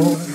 more.